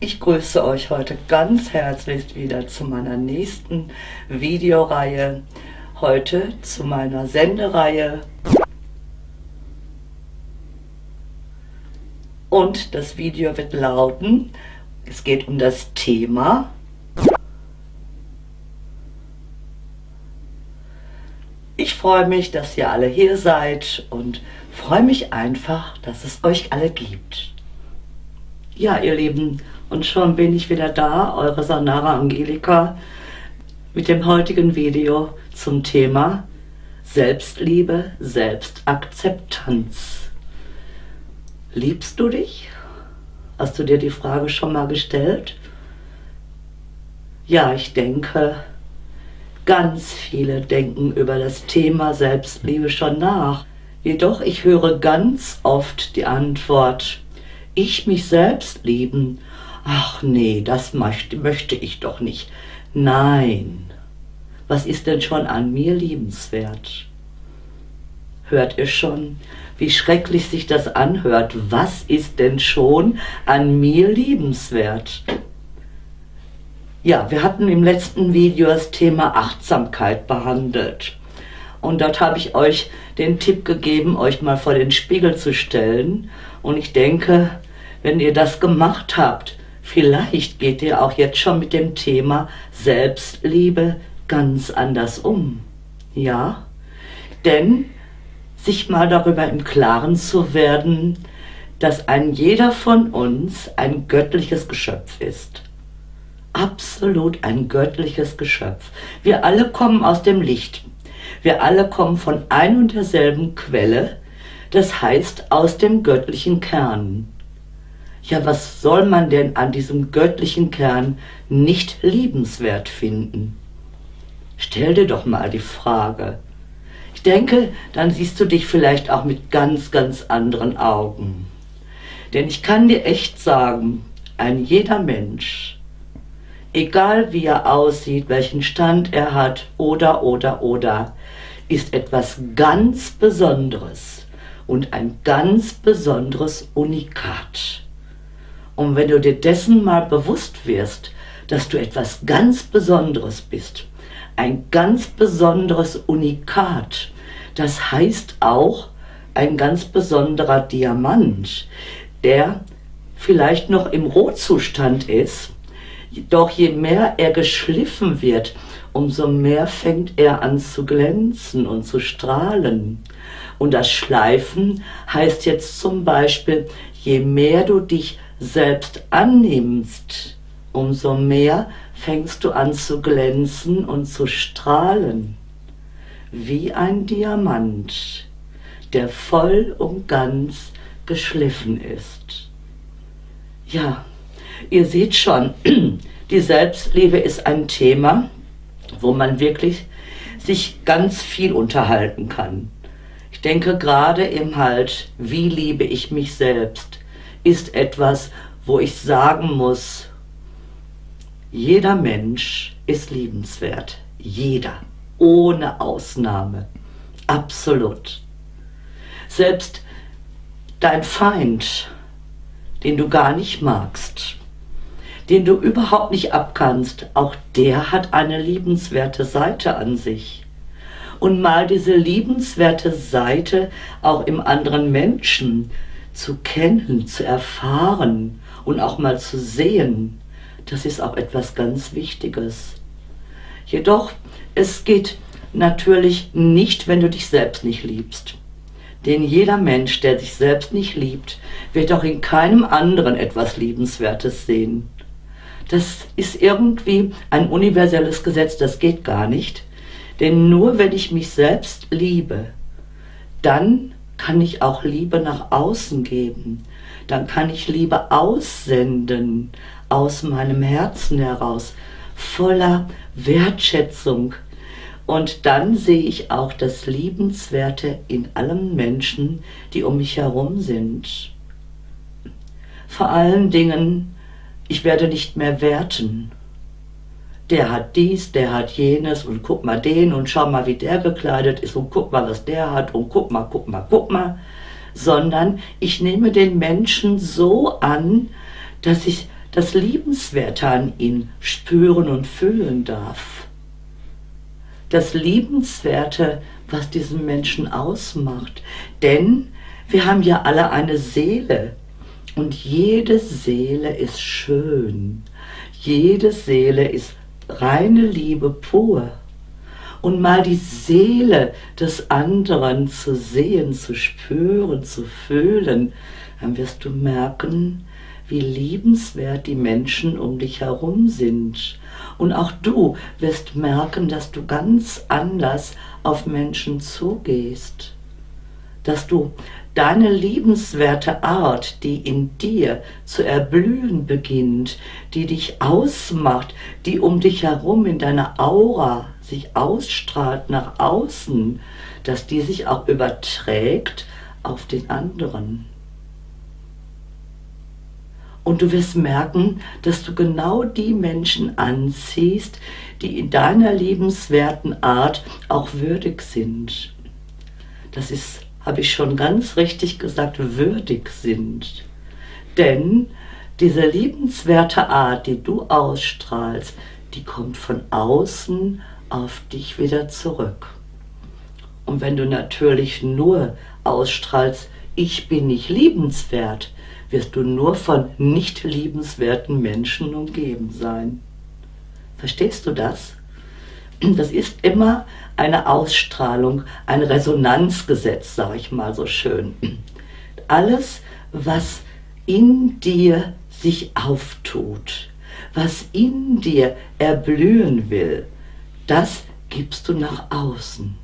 Ich grüße euch heute ganz herzlich wieder zu meiner nächsten Videoreihe. Heute zu meiner Sendereihe. Und das Video wird lauten, es geht um das Thema Ich freue mich, dass ihr alle hier seid und freue mich einfach, dass es euch alle gibt. Ja, ihr Lieben, und schon bin ich wieder da, eure Sanara Angelika, mit dem heutigen Video zum Thema Selbstliebe, Selbstakzeptanz. Liebst du dich? Hast du dir die Frage schon mal gestellt? Ja, ich denke, ganz viele denken über das Thema Selbstliebe schon nach. Jedoch, ich höre ganz oft die Antwort, ich mich selbst lieben ach nee, das möchte ich doch nicht. Nein, was ist denn schon an mir liebenswert? Hört ihr schon, wie schrecklich sich das anhört? Was ist denn schon an mir liebenswert? Ja, wir hatten im letzten Video das Thema Achtsamkeit behandelt. Und dort habe ich euch den Tipp gegeben, euch mal vor den Spiegel zu stellen. Und ich denke, wenn ihr das gemacht habt, Vielleicht geht ihr auch jetzt schon mit dem Thema Selbstliebe ganz anders um. Ja? Denn sich mal darüber im Klaren zu werden, dass ein jeder von uns ein göttliches Geschöpf ist. Absolut ein göttliches Geschöpf. Wir alle kommen aus dem Licht. Wir alle kommen von ein und derselben Quelle, das heißt aus dem göttlichen Kern ja, was soll man denn an diesem göttlichen Kern nicht liebenswert finden? Stell dir doch mal die Frage. Ich denke, dann siehst du dich vielleicht auch mit ganz, ganz anderen Augen. Denn ich kann dir echt sagen, ein jeder Mensch, egal wie er aussieht, welchen Stand er hat oder, oder, oder, ist etwas ganz Besonderes und ein ganz besonderes Unikat. Und wenn du dir dessen mal bewusst wirst, dass du etwas ganz Besonderes bist, ein ganz besonderes Unikat, das heißt auch ein ganz besonderer Diamant, der vielleicht noch im Rohzustand ist, doch je mehr er geschliffen wird, umso mehr fängt er an zu glänzen und zu strahlen. Und das Schleifen heißt jetzt zum Beispiel, je mehr du dich selbst annimmst, umso mehr fängst du an zu glänzen und zu strahlen, wie ein Diamant, der voll und ganz geschliffen ist. Ja, ihr seht schon, die Selbstliebe ist ein Thema, wo man wirklich sich ganz viel unterhalten kann. Ich denke gerade im Halt, wie liebe ich mich selbst, ist etwas, wo ich sagen muss, jeder Mensch ist liebenswert. Jeder. Ohne Ausnahme. Absolut. Selbst dein Feind, den du gar nicht magst, den du überhaupt nicht abkannst, auch der hat eine liebenswerte Seite an sich. Und mal diese liebenswerte Seite auch im anderen Menschen zu kennen, zu erfahren und auch mal zu sehen, das ist auch etwas ganz Wichtiges. Jedoch, es geht natürlich nicht, wenn du dich selbst nicht liebst. Denn jeder Mensch, der sich selbst nicht liebt, wird auch in keinem anderen etwas Liebenswertes sehen. Das ist irgendwie ein universelles Gesetz, das geht gar nicht. Denn nur wenn ich mich selbst liebe, dann kann ich auch Liebe nach außen geben. Dann kann ich Liebe aussenden aus meinem Herzen heraus, voller Wertschätzung. Und dann sehe ich auch das Liebenswerte in allen Menschen, die um mich herum sind. Vor allen Dingen, ich werde nicht mehr werten der hat dies, der hat jenes und guck mal den und schau mal, wie der gekleidet ist und guck mal, was der hat und guck mal, guck mal, guck mal, sondern ich nehme den Menschen so an, dass ich das Liebenswerte an ihn spüren und fühlen darf. Das Liebenswerte, was diesen Menschen ausmacht. Denn wir haben ja alle eine Seele und jede Seele ist schön. Jede Seele ist reine Liebe pur. Und mal die Seele des anderen zu sehen, zu spüren, zu fühlen, dann wirst du merken, wie liebenswert die Menschen um dich herum sind. Und auch du wirst merken, dass du ganz anders auf Menschen zugehst. Dass du deine liebenswerte Art, die in dir zu erblühen beginnt, die dich ausmacht, die um dich herum in deiner Aura sich ausstrahlt nach außen, dass die sich auch überträgt auf den anderen. Und du wirst merken, dass du genau die Menschen anziehst, die in deiner liebenswerten Art auch würdig sind. Das ist, habe ich schon ganz richtig gesagt, würdig sind. Denn diese liebenswerte Art, die du ausstrahlst, die kommt von außen auf dich wieder zurück. Und wenn du natürlich nur ausstrahlst, ich bin nicht liebenswert, wirst du nur von nicht liebenswerten Menschen umgeben sein. Verstehst du das? Das ist immer eine Ausstrahlung, ein Resonanzgesetz, sage ich mal so schön. Alles, was in dir sich auftut, was in dir erblühen will, das gibst du nach außen.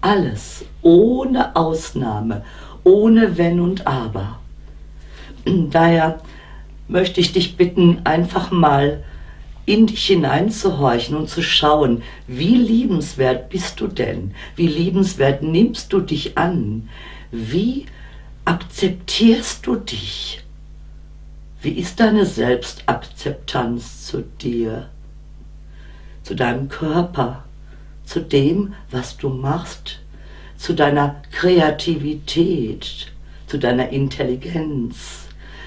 Alles, ohne Ausnahme, ohne Wenn und Aber. Daher möchte ich dich bitten, einfach mal in dich hineinzuhorchen und zu schauen, wie liebenswert bist du denn? Wie liebenswert nimmst du dich an? Wie akzeptierst du dich? Wie ist deine Selbstakzeptanz zu dir, zu deinem Körper, zu dem, was du machst, zu deiner Kreativität, zu deiner Intelligenz?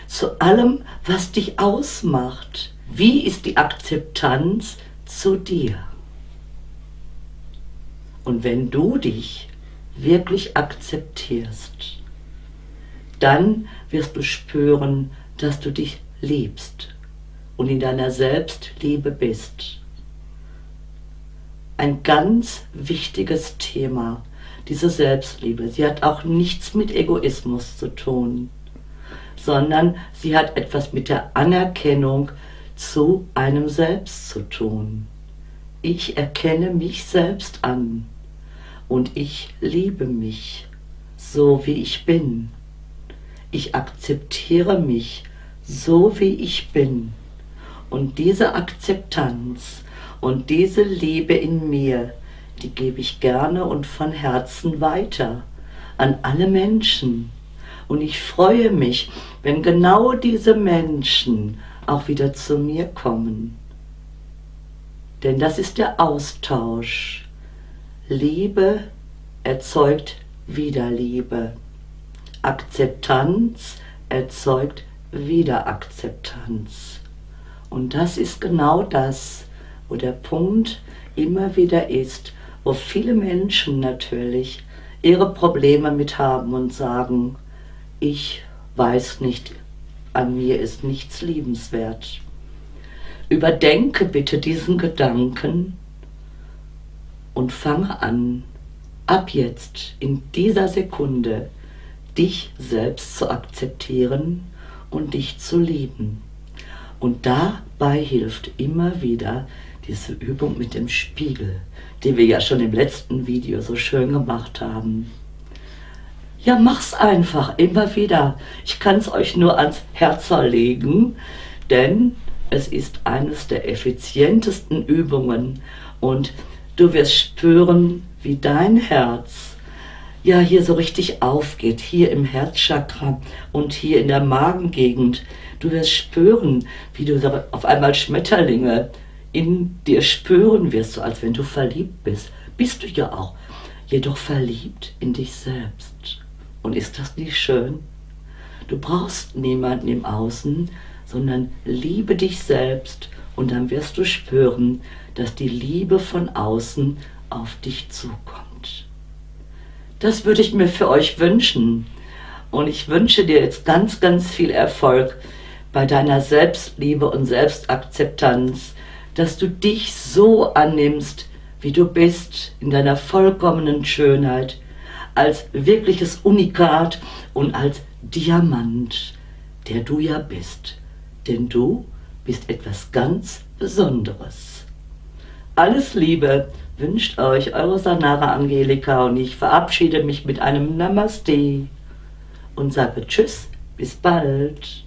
Zu allem, was dich ausmacht. Wie ist die Akzeptanz zu dir? Und wenn du dich wirklich akzeptierst, dann wirst du spüren, dass du dich liebst und in deiner Selbstliebe bist. Ein ganz wichtiges Thema, diese Selbstliebe. Sie hat auch nichts mit Egoismus zu tun sondern sie hat etwas mit der Anerkennung zu einem selbst zu tun. Ich erkenne mich selbst an und ich liebe mich so wie ich bin. Ich akzeptiere mich so wie ich bin. Und diese Akzeptanz und diese Liebe in mir, die gebe ich gerne und von Herzen weiter an alle Menschen. Und ich freue mich, wenn genau diese Menschen auch wieder zu mir kommen. Denn das ist der Austausch. Liebe erzeugt Wiederliebe. Akzeptanz erzeugt Wiederakzeptanz. Und das ist genau das, wo der Punkt immer wieder ist, wo viele Menschen natürlich ihre Probleme mit haben und sagen, ich weiß nicht, an mir ist nichts liebenswert. Überdenke bitte diesen Gedanken und fange an, ab jetzt, in dieser Sekunde, dich selbst zu akzeptieren und dich zu lieben. Und dabei hilft immer wieder diese Übung mit dem Spiegel, die wir ja schon im letzten Video so schön gemacht haben. Ja, mach's einfach, immer wieder. Ich kann es euch nur ans Herz legen, denn es ist eines der effizientesten Übungen und du wirst spüren, wie dein Herz ja hier so richtig aufgeht, hier im Herzchakra und hier in der Magengegend. Du wirst spüren, wie du auf einmal Schmetterlinge in dir spüren wirst, so als wenn du verliebt bist. Bist du ja auch, jedoch verliebt in dich selbst. Und ist das nicht schön? Du brauchst niemanden im Außen, sondern liebe dich selbst und dann wirst du spüren, dass die Liebe von außen auf dich zukommt. Das würde ich mir für euch wünschen. Und ich wünsche dir jetzt ganz, ganz viel Erfolg bei deiner Selbstliebe und Selbstakzeptanz, dass du dich so annimmst, wie du bist, in deiner vollkommenen Schönheit, als wirkliches Unikat und als Diamant, der du ja bist. Denn du bist etwas ganz Besonderes. Alles Liebe wünscht euch eure Sanara Angelika und ich verabschiede mich mit einem Namaste und sage Tschüss, bis bald.